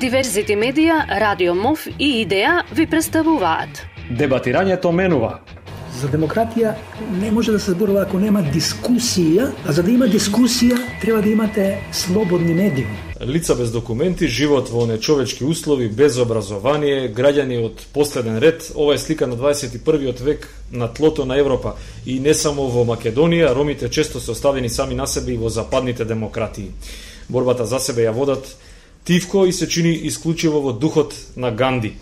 Диверзити медија, Радио МОВ и Идеја ви представуваат. Дебатирањето менува. За демократија не може да се зборува ако нема дискусија, а за да има дискусија треба да имате слободни медиуми. Лица без документи, живот во нечовечки услови, без образование, граѓани од последен ред, ова е слика на 21. век на тлото на Европа. И не само во Македонија, ромите често се оставени сами на себе и во западните демократии. Борбата за себе ја водат тивко и се чини исклучиво во духот на Ганди.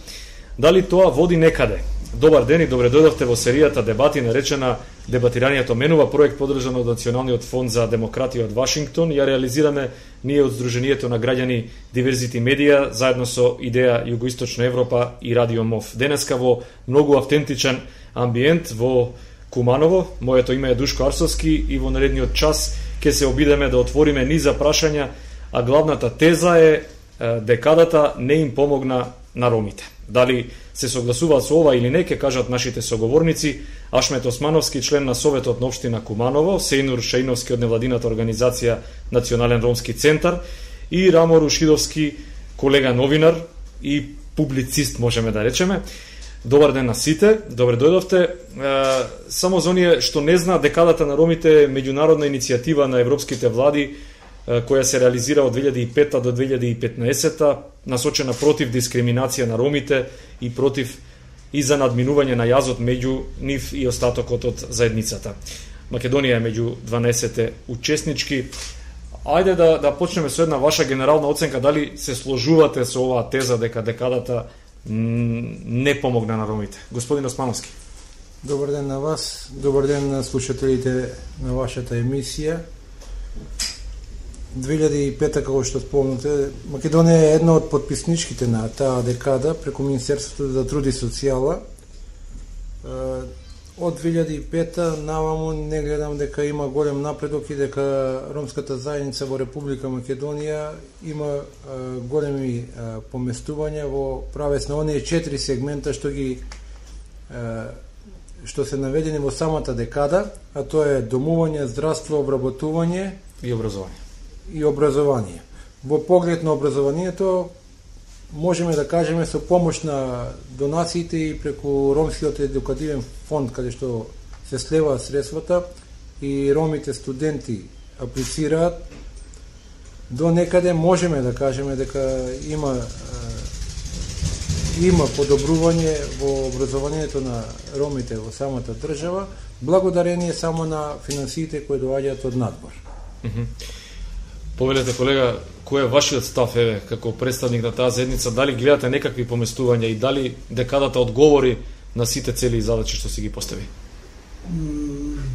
Дали тоа води некаде? Добар ден и добре дојдовте во серијата дебати наречена Дебатирањето менува, проект подржан од Националниот фонд за демократија од Вашингтон. Ја реализираме ние од Сдруженијето на граѓани Диверзити медија заедно со Идеја Југоисточна Европа и Радио МОВ. Денеска во многу автентичен амбиент во Куманово. Моето име е Душко Арсовски и во наредниот час ќе се обидеме да отвориме низа прашања, а главната теза е декадата не им помогна на ромите. Дали се согласуваат со ова или не, ке кажат нашите соговорници, Ашмет Османовски, член на Советот на Обштина Куманово, Сејнур Шејновски од невладината организација Национален ромски центар и Рамо Рушидовски, колега новинар и публицист, можеме да речеме. Добар ден на сите, добре дојдовте. Само за оние што не знаат, декадата на ромите е меѓународна иницијатива на европските влади која се реализира од 2005 до 2015 насочена против дискриминација на ромите и против и за надминување на јазот меѓу нив и остатокот од заедницата. Македонија е меѓу 12 учеснички. Ајде да, да почнеме со една ваша генерална оценка, дали се сложувате со оваа теза дека декадата не помогна на ромите. Господин Османовски. Добар ден на вас, добар ден на слушателите на вашата емисија. 2005 како што спомнате, Македонија е една од подписничките на таа декада преку Министерството за труд и социјала. Од 2005 наваму не гледам дека има голем напредок и дека ромската заедница во Република Македонија има големи поместувања во правец на оние четири сегмента што ги што се наведени во самата декада, а тоа е домување, здравство, обработување и образование и образование. Во поглед на образованието, можеме да кажеме со помош на донациите и преку Ромскиот едукативен фонд, каде што се слева средствата и ромите студенти аплицираат, до некаде можеме да кажеме дека има има подобрување во образованието на ромите во самата држава, благодарение само на финансиите кои доаѓаат од надбор. Mm -hmm. Повелете колега, кој е вашиот став еве како представник на таа заедница, дали гледате некакви поместувања и дали декадата одговори на сите цели и задачи што си ги постави?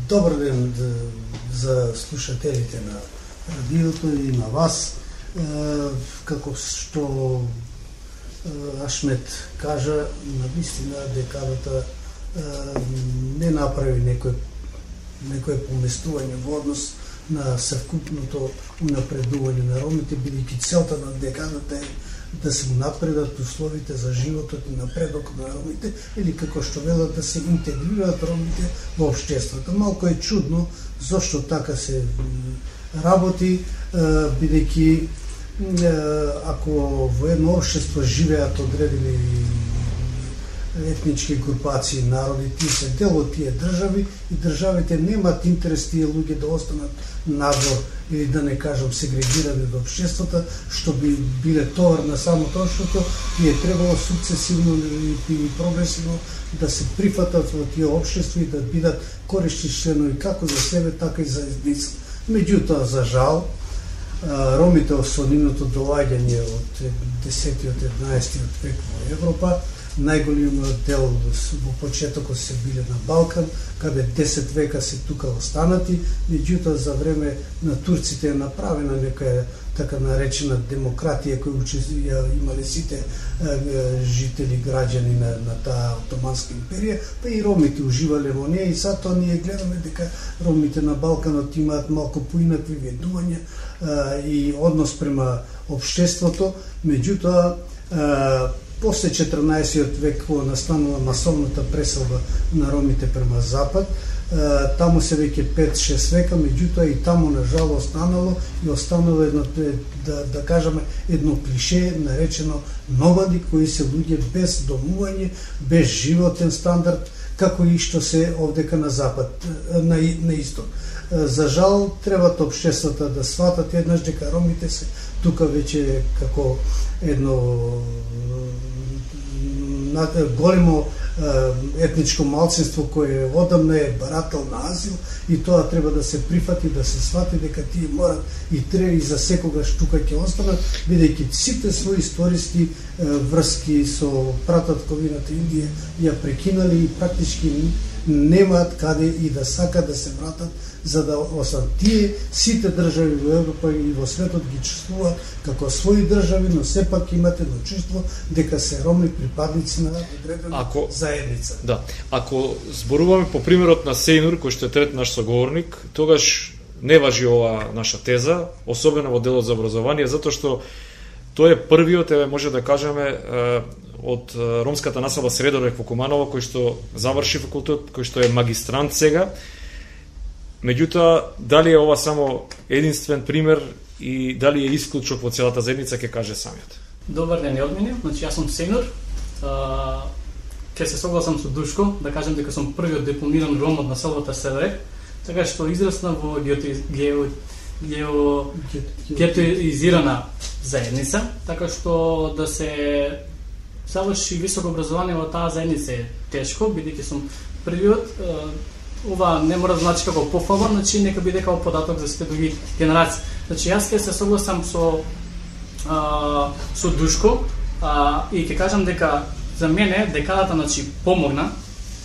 Добар ден за слушателите на радиото и на вас. Како што Ашмет кажа, на вистина декадата не направи некој некој поместување во однос на совкупното унапредување на ромите, бидејќи целта на декадата е да се напредат условите за животот и напредок на ромите, или како што велат да се интегрираат ромите во обштеството. Малко е чудно зошто така се работи, бидејќи ако во едно обштество живеат одредени етнички групации, народи, тие се дел од тие држави и државите немаат интерес тие луѓе да останат надвор или да не кажам сегрегирани од општеството, што би биле товар на самото општество и е требало сукцесивно и прогресивно да се прифатат во тие општества и да бидат користни членови како за себе, така и за едница. Меѓутоа, за жал, ромите со нивното доаѓање од 10-11 век во Европа најголемиот дел во почетокот се биле на Балкан, каде 10 века се тука останати, меѓутоа за време на турците е направена нека така наречена демократија која ја имале сите е, жители граѓани на, на таа Отоманска империја, па и ромите уживале во неја и затоа ние гледаме дека ромите на Балканот имаат малку поинакви ведувања и однос према обштеството, меѓутоа После 14 век кога настанува масовната преселба на ромите према запад, таму се веќе 5-6 века, меѓутоа и таму на жало останало и останало едно да да кажеме едно клише наречено новади кои се луѓе без домување, без животен стандард, како и што се овдека на запад, на, на исток. За жал, треба обшествата да сватат еднаш дека ромите се тука веќе како едно големо етничко малцинство кое одамна е барател на азил и тоа треба да се прифати, да се свати дека тие морат и треба и за секогаш тука ќе останат, бидејќи сите своји историски врски со прататковината Индија ја прекинали и практички немаат каде и да сакат да се вратат за да освен тие сите држави во Европа и во светот ги чувствуваат како своји држави, но сепак имат едно чувство дека се роми припадници на одредена ако, заедница. Да. Ако зборуваме по примерот на Сейнур, кој што е трет наш соговорник, тогаш не важи ова наша теза, особено во делот за образование, затоа што тој е првиот, еве може да кажеме, од ромската населба Средорек во Куманово, кој што заврши факултет, кој што е магистрант сега, Меѓутоа, дали е ова само единствен пример и дали е исклучок во целата заедница, ќе каже самиот. Добар ден од мене, значи јас сум Сенор, ќе се согласам со Душко, да кажем дека сум првиот дипломиран ром од населбата Севере, така што израсна во гео, гео, гетоизирана заедница, така што да се заврши високо образование во таа заедница е тешко, бидејќи сум првиот ова не мора да значи како пофала, значи нека биде како податок за сите други генерации. Значи јас ќе се согласам со а, со Душко а, и ќе кажам дека за мене декадата значи помогна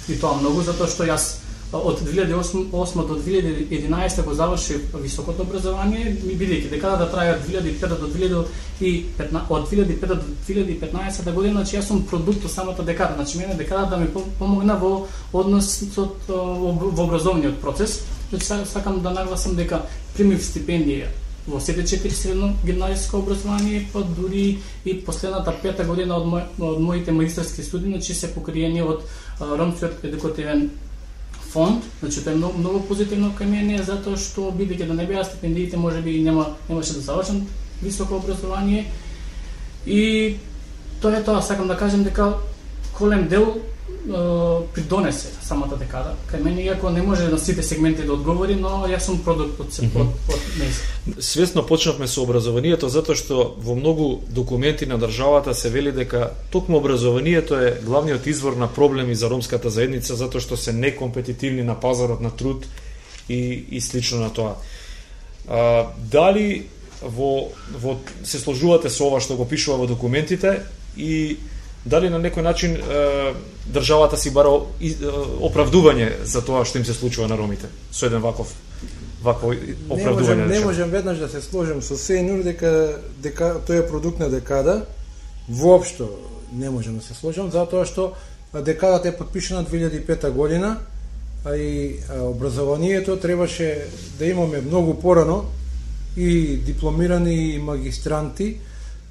и тоа многу затоа што јас од 2008 до 2011 го заврши високото образование, бидејќи декадата трае од 2005 до 2015 од 2005 до 2015 година, значи јас сум продукт од самата декада. Значи мене декадата ми помогна во односот во образовниот процес. Значи сакам да нагласам дека примив стипендија во сите четири средно гимназиско образование, па дури и последната пета година од, мој, од моите магистарски студии, значи се покриени од ромскиот едукативен фонд, значи тоа е многу, многу позитивно кај мене затоа што бидејќи да не беа стипендиите, можеби нема немаше да завршам високо образование. И тоа е тоа сакам да кажам дека голем дел придонесе самата декада. Кај мене иако не може на сите сегменти да одговори, но јас сум продукт од, mm -hmm. од, од Свесно почнавме со образованието затоа што во многу документи на државата се вели дека токму образованието е главниот извор на проблеми за ромската заедница затоа што се некомпетитивни на пазарот на труд и, и слично на тоа. А, дали во, во се сложувате со ова што го пишува во документите и дали на некој начин е, државата си бара оправдување за тоа што им се случува на ромите со еден ваков вакво оправдување. Не можем, не можем веднаш да се сложим со Сејнур дека дека тој е продукт на декада. Воопшто не можем да се сложим затоа што декадата е подпишана 2005 година, а и образованието требаше да имаме многу порано и дипломирани магистранти.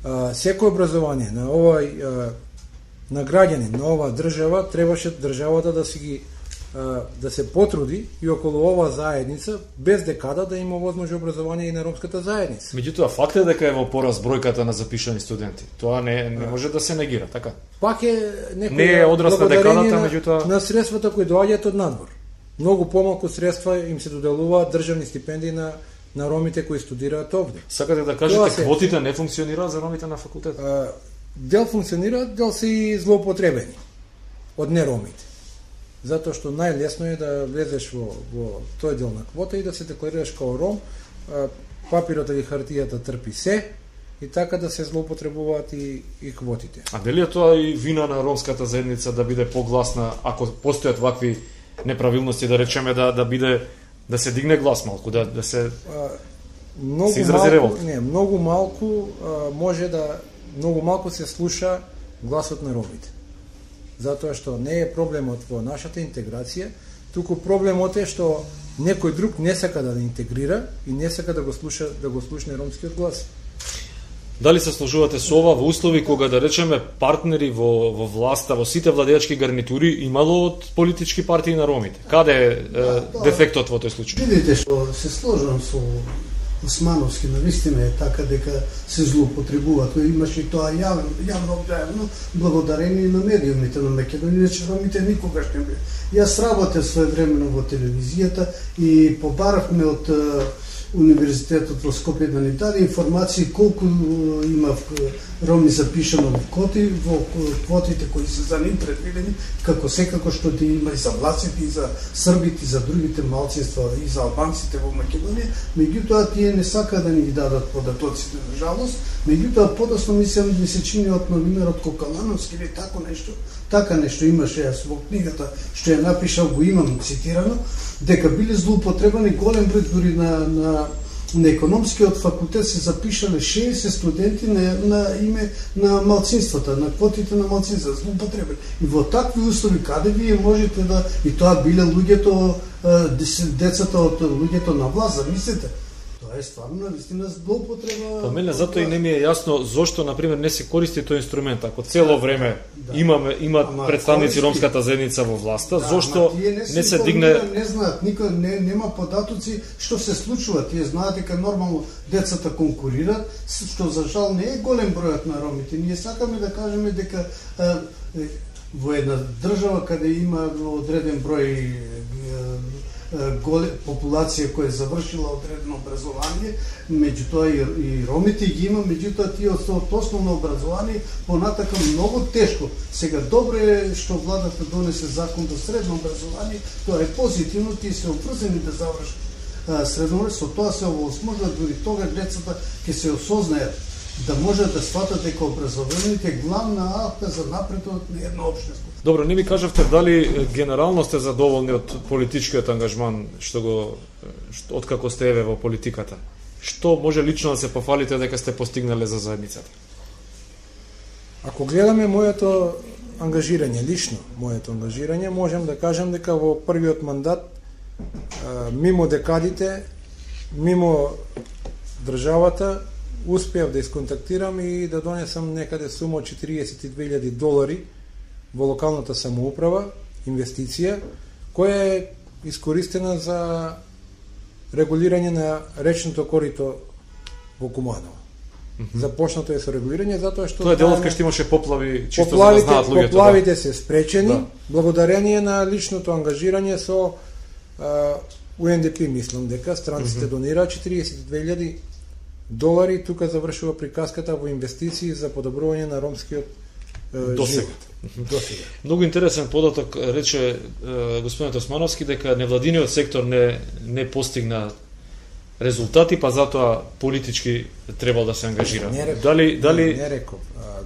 Секој образование на овој на граѓани на оваа држава требаше државата да си ги да се потруди и околу оваа заедница без декада да има возможно образование и на ромската заедница. Меѓутоа факт е дека е во пораз бројката на запишани студенти. Тоа не не може да се негира, така? Пак е некој не е одраз на декадата, меѓутоа на средствата кои доаѓаат од надвор. Многу помалку средства им се доделуваат државни стипендии на на ромите кои студираат овде. Сакате да кажете се... квотите не функционираат за ромите на факултет? Дел функционираат, дел се и злоупотребени од неромите. Затоа што најлесно е да влезеш во, во тој дел на квота и да се декларираш као ром, папирот или хартијата трпи се, и така да се злоупотребуваат и, и квотите. А дали е тоа и вина на ромската заедница да биде погласна ако постојат вакви неправилности, да речеме да да биде да се дигне глас малку, да да се а, многу се малку, револт. Не, многу малку а, може да многу малку се слуша гласот на ромите. Затоа што не е проблемот во нашата интеграција, туку проблемот е што некој друг не сака да интегрира и не сака да го слуша да го слушне ромскиот глас. Дали се сложувате со ова во услови кога да речеме партнери во во власта, во сите владеачки гарнитури имало од политички партии на ромите? Каде е да, дефектот во тој случај? Видите што се сложам со Османовски, навистина е така дека се злоупотребува. Тој имаше и тоа јавно, јавно објавено, благодарение на медиумите на Македонија, иначе ромите никогаш не бе. Јас работев своевремено во телевизијата и побаравме од Универзитетот во Скопје да ни даде информации колку э, има э, роми запишано во квоти, во квотите кои се за нив предвидени, како секако што ти има и за власите, и за србите, и за другите малцинства, и за албанците во Македонија, меѓутоа тие не сака да ни ги дадат податоците на жалост, меѓутоа подосно мислам ми се чини од новинарот Кокалановски или тако нешто, така нешто имаше јас во книгата што ја напишал го имам цитирано, дека биле злоупотребани голем број дури на, на на економскиот факултет се запишале 60 студенти на, на име на малцинствата, на квотите на малцинства, злоупотребени. И во такви услови, каде вие можете да... И тоа биле луѓето, децата од луѓето на власт, замислете е стварно вистина злоупотреба. Па мене затоа и не ми е јасно зошто на пример не се користи тој инструмент. Ако цело време да. имаме имаат представници користи. ромската заедница во власта, да, зошто не, не се дигне не знаат, никој не нема податоци што се случува. Тие знаат дека нормално децата конкурираат, што за жал не е голем бројот на ромите. Ние сакаме да кажеме дека во една држава каде има одреден број популација која завршила одредено образование, меѓутоа и, и ромите ги има, меѓутоа тие од основно образование понатака многу тешко. Сега добро е што владата донесе закон до средно образование, тоа е позитивно, тие се опрзени да завршат средно, со тоа се овозможно дури тога децата ќе се осознаат да може да сватат дека образованието е главна алка за напредот на едно општество. Добро, не ми кажавте дали генерално сте задоволни од политичкиот ангажман што го што, откако сте еве во политиката. Што може лично да се пофалите дека сте постигнале за заедницата? Ако гледаме моето ангажирање, лично моето ангажирање, можам да кажам дека во првиот мандат мимо декадите, мимо државата, успеав да исконтактирам и да донесам некаде сума од 42.000 долари во локалната самоуправа, инвестиција, која е искористена за регулирање на речното корито во Куманово. Mm -hmm. Започнато е со регулирање затоа што Тоа е делот кај што имаше поплави, чисто поплавите, за да знаат луѓето. Поплавите да. се спречени да. благодарение на личното ангажирање со а, UNDP мислам дека странците mm -hmm. донира 42.000 долари, тука завршува приказката во инвестиции за подобрување на ромскиот досега. Досега. Многу интересен податок рече господинот Османовски дека невладиниот сектор не не постигна резултати, па затоа политички требал да се ангажира. Не, реков, дали дали не, не реков.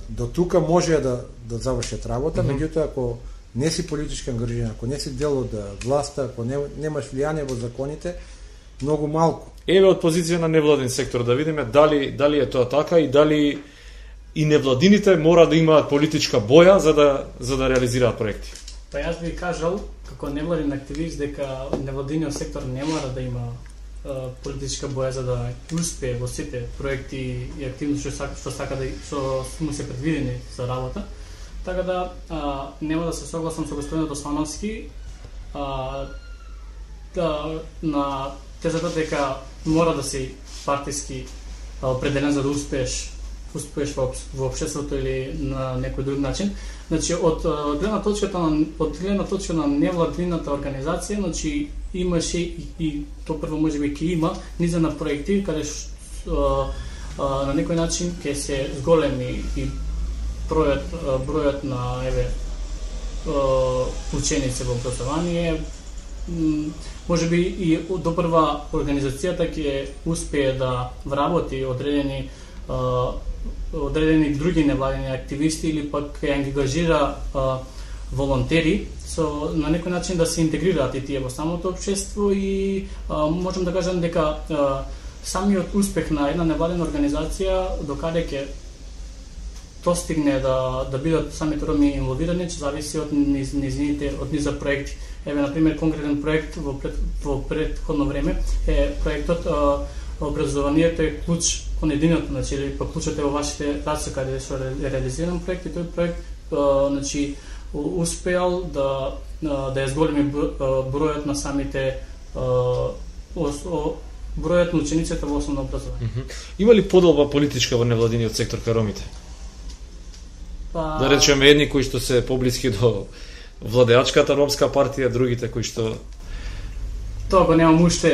До тука може да да завршат работа, mm -hmm. меѓутоа ако не си политички ангажиран, ако не си дел од власта, ако не, немаш влијание во законите, многу малку. Еве од позиција на невладин сектор да видиме дали дали е тоа така и дали и невладините мора да имаат политичка боја за да за да реализираат проекти. Па јас би кажал како невладин активист дека невладиниот сектор не мора да има политичка боја за да успее во сите проекти и активности што сака, што сака да што му се предвидени за работа. Така да а, нема да се согласам со господинот Османовски а, да, на тезата дека мора да си партиски определен за да успееш успееш во, во општеството или на некој друг начин. Значи од гледна точката на од гледна точка на невладината организација, значи имаше и, и то прво можеби ќе има низа на проекти каде што на некој начин ќе се зголеми и бројот бројот на еве ученици во образование може би и до прва организацијата ќе успее да вработи одредени одредени други невладени активисти или пак ќе ангажира волонтери со на некој начин да се интегрираат и тие во самото општество и а, можам да кажам дека а, самиот успех на една невладена организација докаде ќе достигне да да бидат самите роми инволвирани, че зависи од низ, низините од низа проекти Еве, на пример, конкретен проект во, пред, во предходно време е проектот а, Образованието е клуч понединото, значи или па клучате во вашите раце каде што е реализиран проект и тој проект значи успеал да да ја зголеми бројот на самите бројот на учениците во основно образование. Mm -hmm. Има ли подолба политичка во невладиниот сектор кај ромите? Па... Да речеме едни кои што се поблиски до владеачката ромска партија, другите кои што Тоа го немам уште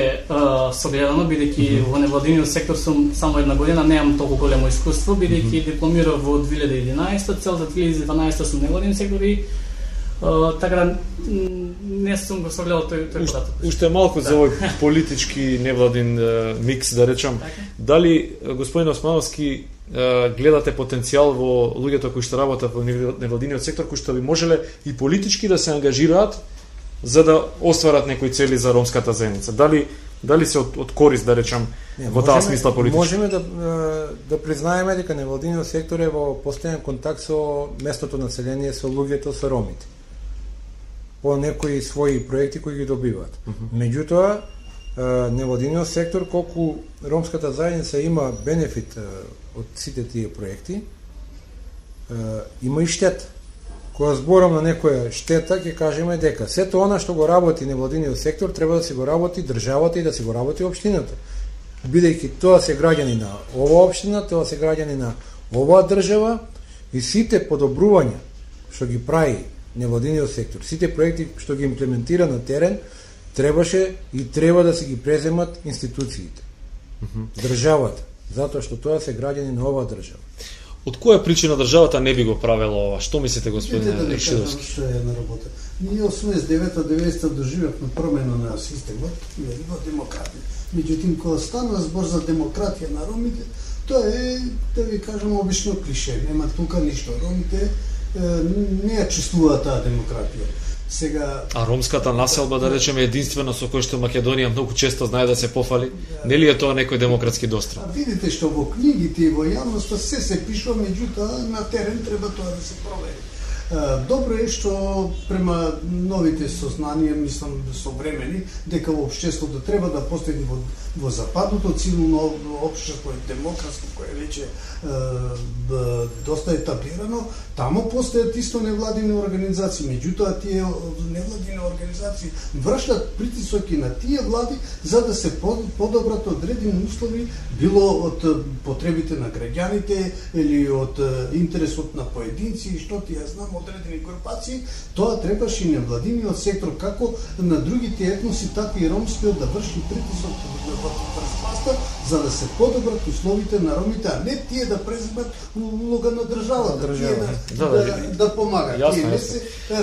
согледано, бидејќи mm -hmm. во невладиниот сектор сум само една година, немам толку големо искуство, бидејќи mm -hmm. дипломирав во 2011, цел за 2012 сум невладин сектор и Uh, така да не сум го согледал тој тој податок. Уште малку за овој политички невладин uh, микс да речам. Така. Дали господин Османовски гледате потенцијал во луѓето кои што работат во невладиниот сектор кои што би можеле и политички да се ангажираат за да остварат некои цели за ромската заедница. Дали дали се од, од корист да речам Не, во таа смисла политички? Можеме да да признаеме дека невладиниот сектор е во постојан контакт со местното население, со луѓето, со ромите. По некои своји проекти кои ги добиваат. Uh -huh. Меѓутоа, невладиниот сектор колку ромската заедница има бенефит од сите тие проекти, има и штета кога зборам на некоја штета, ќе кажеме дека сето она што го работи невладиниот сектор треба да се го работи државата и да се го работи општината. Бидејќи тоа се граѓани на оваа општина, тоа се граѓани на оваа држава и сите подобрувања што ги прави невладиниот сектор, сите проекти што ги имплементира на терен, требаше и треба да се ги преземат институциите. Државата, затоа што тоа се граѓани на оваа држава. Од која причина државата не би го правела ова? Што мислите, господине да Ешиловски? Што е на работа. Ние 89-90 доживевме промена на системот, во демократија. Меѓутоа, кога стана збор за демократија на ромите, тоа е, да ви кажам, обично клише. Нема тука ништо. Ромите не ја чувствуваат таа демократија Сега А ромската населба да речеме единствено со кој што Македонија многу често знае да се пофали, да. нели е тоа некој демократски достран? А видите што во книгите и во јавноста се се пишува, меѓутоа на терен треба тоа да се провери. Добро е што према новите сознанија, мислам да современи, дека во општеството треба да постои во, во западното цивилно општество и демократско кое веќе доста етаблирано, тамо постојат исто невладини организации, меѓутоа тие невладини организации вршат притисок и на тие влади за да се подобрат одредени услови било од потребите на граѓаните или од интересот на поединци и што ти ја знам одредени групации, тоа требаше и невладиниот сектор како на другите етноси, така и ромскиот да врши притисок врз за да се подобрат условите на ромите, а не тие да преземат улога на државата, тие да, да, да, да, да помагаат. Тие не се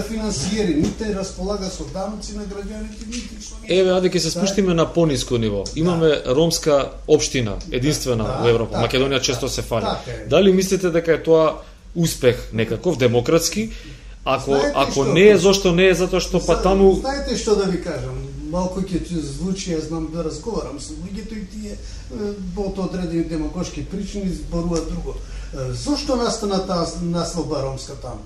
финансиери, ните располага со даноци на граѓаните, нити што не. Еве, аде ќе се спуштиме на пониско ниво. Имаме да. ромска општина, единствена да, во Европа. Да, Македонија често се фали. Да, Дали мислите дека е тоа успех некаков демократски? Ако знаете ако што, не е зошто не е затоа што па таму Знаете што да ви кажам? Малку ќе звучи, ја знам да разговарам со луѓето и тие во одредени демагошки причини зборуваат друго. Зошто настана таа наслоба ромска таму?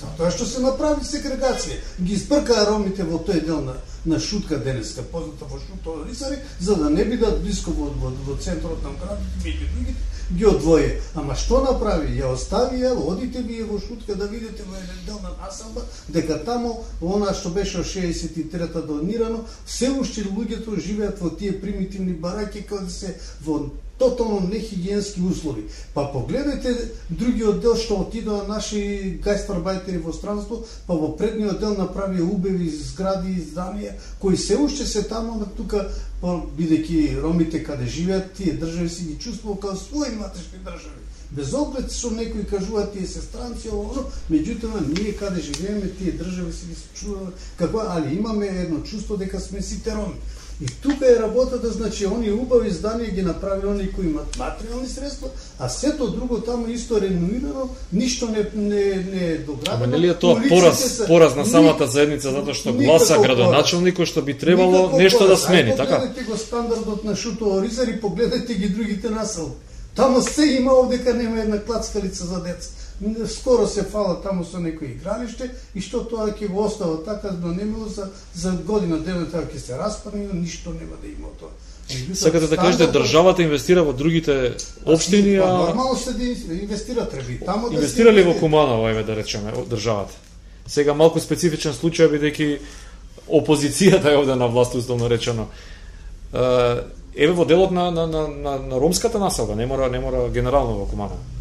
Затоа што се направи сегрегација. Ги спркаа ромите во тој дел на, на Шутка денеска, позната во Шутка Рисари, за да не бидат близко во, во, во центарот на градот, меѓу другите, ги одвои. Ама што направи? Ја остави ја, одите ми во Шутка да видите во еден дел на насамба, дека тамо, она што беше од 63-та донирано, се уште луѓето живеат во тие примитивни бараки, каде да се во тотално нехигиенски услови. Па погледнете другиот дел што отидоа наши гајстарбајтери во странство, па во предниот дел направија убеви згради и зданија кои се уште се тамо, на тука па бидејќи ромите каде живеат, тие држави си ги чувствува како своји матешни држави. Без оглед што некои кажуваат тие се странци, оно, меѓутоа ние каде живееме, тие држави си ги чуваме како, али имаме едно чувство дека сме сите роми. И тука е работата, значи, они убави зданија ги направи они кои имат материјални средства, а сето друго таму исто ренуирано, ништо не не не е доградено. Ама нели е тоа пораз са... пораз на самата заедница затоа што гласа градоначалникот што би требало нешто да смени, така? Погледнете го стандардот на Шуто Оризар и погледнете ги другите насел. Таму се има овдека нема една клацкалица за деца скоро се фала таму со некој игралиште и што тоа ќе го остава така, но немало за, за година дена тоа ќе се распадне, ништо нема да има тоа. Сакате да кажете државата инвестира во другите општини, Па, а нормално се да инвестира треба и таму да се инвестира ли во. Куманово, еве да речеме, државата? Сега малку специфичен случај бидејќи опозицијата е овде на власт условно речено. Еве во делот на, на, на, на, на ромската населба, не мора, не мора генерално во Куманово.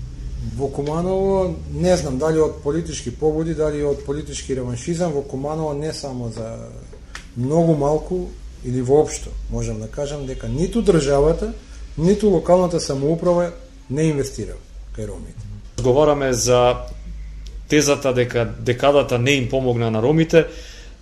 Во Куманово, не знам дали од политички поводи, дали од политички реваншизам, во Куманово не само за многу малку или воопшто, можам да кажам дека ниту државата, ниту локалната самоуправа не инвестира кај ромите. Разговараме за тезата дека декадата не им помогна на ромите.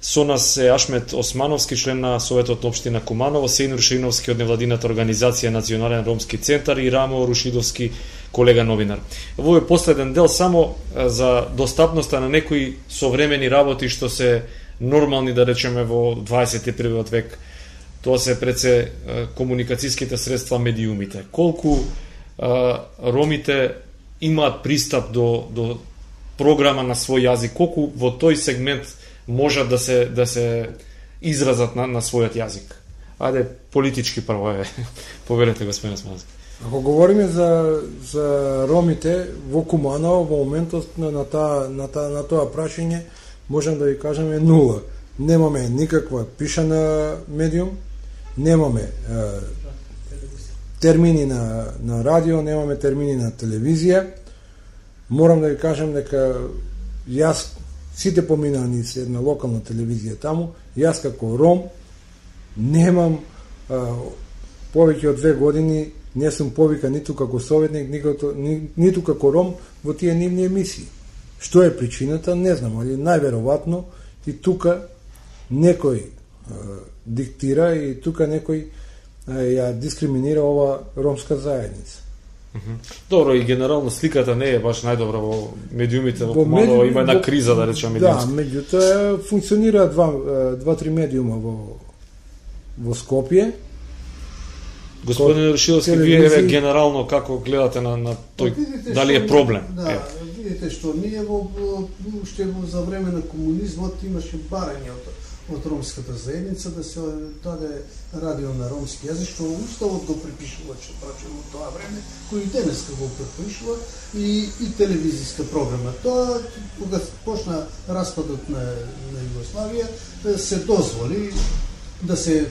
Со нас е Ашмет Османовски, член на Советот на Обштина Куманово, Сејн Рушиновски од невладината организација Национален ромски центар и Рамо Рушидовски, колега новинар. Во овој последен дел само за достапноста на некои современи работи што се нормални да речеме во 21 век. Тоа се пред се комуникацијските средства, медиумите. Колку а, ромите имаат пристап до до програма на свој јазик, колку во тој сегмент можат да се да се изразат на, на својот јазик. Ајде политички прво е. Поверете господине Смански. Ако говориме за, за ромите во Куманово, во моментот на, на, таа, на, таа, на тоа прашање, можам да ви кажеме нула. Немаме никаква пишана медиум, немаме е, термини на, на радио, немаме термини на телевизија. Морам да ви кажам дека јас сите поминаа низ една локална телевизија таму, јас како ром немам а, повеќе од две години не сум повика ниту како советник, ниту, ни, ниту како ром во тие нивни емисии. Што е причината, не знам, али најверојатно и тука некој а, диктира и тука некој а, ја дискриминира ова ромска заедница. Добро, и генерално сликата не е баш најдобра во медиумите во Куманово, медиум- има една криза да речеме Да, медиумска. меѓутоа функционира два, е, два-три медиума во во Скопје. Господине Рушиловски, вие еве генерално како гледате на, на тој Па видите дали е проблем? Да, Е. видите што ние во, во уште во за време на комунизмот имаше барање од од ромската заедница да се даде радио на ромски јазик што уставот го припишуваше прачем од тоа време, кој и денеска го припишува и и телевизиска програма. Тоа кога почна распадот на на Југославија се дозволи да се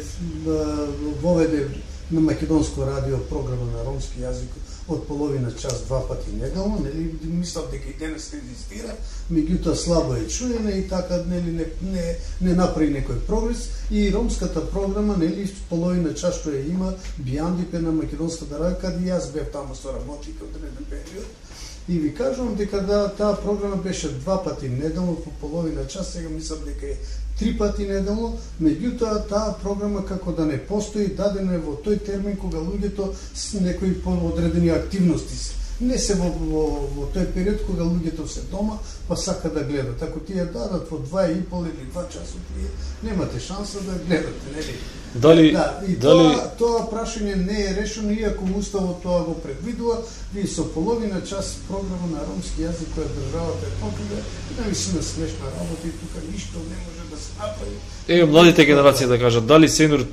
воведе на македонско радио програма на ромски јазик од половина час два пати неделно, нели мислам дека и денес не екзистира, меѓутоа слабо е чуена и така нели не не, не направи некој прогрес и ромската програма нели половина час што ја има биандипе на македонската рака, каде јас бев таму со работник од еден период И ви кажувам дека да, таа програма беше два пати неделно по половина час, сега мислам дека е три пати неделно, меѓутоа таа програма како да не постои, дадена е во тој термин кога луѓето с некои одредени активности се. Не се во, во, во тој период кога луѓето се дома, па сака да гледат. Ако тие дадат во два и пол или два часот, вие немате шанса да гледате, нели? Дали Да, и дали тоа, тоа прашање не е решено, иако Уставот тоа го предвидува, вие со половина час програма на ромски јазик која државата е покрива, наистина смешна работа и тука ништо не може да се направи. Е, младите генерации да кажат, дали Сенур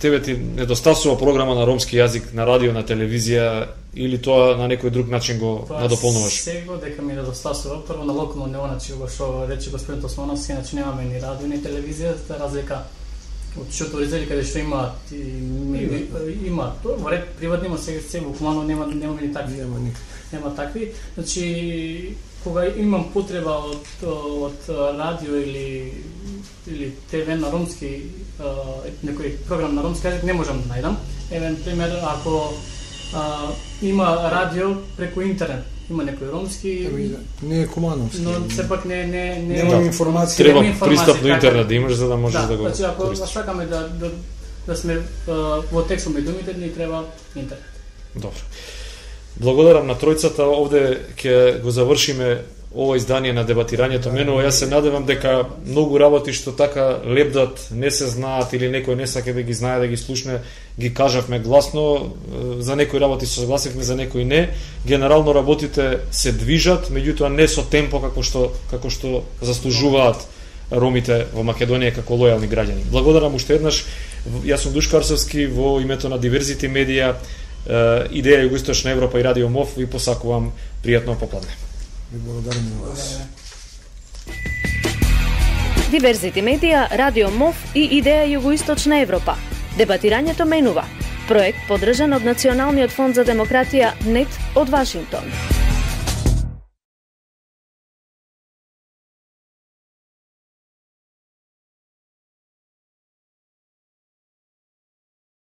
тебе ти недостасува програма на ромски јазик на радио, на телевизија или тоа на некој друг начин го Па, надополнуваш? Сега дека ми недостасува, прво на локално ниво, значи го што рече господин Османовски, значи немаме ни радио ни телевизија, за разлика од Шоторизели каде што има и, ми, има тоа во ред приватни, но сега се во Куманово нема немаме ни такви. Нема нема такви. Значи, кога имам потреба од, од радио или или ТВ на ромски, некој програм на ромски јазик, не можам да најдам. Евен, пример, ако а, има радио преку интернет, има некој ромски, Не е Кумановски. но сепак не не не Немам информација. Треба Нема информација, пристап до така. интернет да имаш за да можеш да, да го значи ако користиш. сакаме да да да сме а, во текстот медиумите ни треба интернет. Добро. Благодарам на тројцата. Овде ќе го завршиме ова издание на дебатирањето менува. Јас се надевам дека многу работи што така лепдат, не се знаат или некој не сака да ги знае, да ги слушне, ги кажавме гласно. За некои работи се согласивме, за некои не. Генерално работите се движат, меѓутоа не со темпо како што како што заслужуваат ромите во Македонија како лојални граѓани. Благодарам уште еднаш. Јас сум Душко Арсовски во името на Диверзити медија, Идеја Југоисточна Европа и Радио МОВ ви посакувам пријатно попладне. Ви благодарам на вас. Диверзити медија, Радио МОВ и Идеја Југоисточна Европа. Дебатирањето менува. Проект подржан од Националниот фонд за демократија НЕТ од Вашингтон.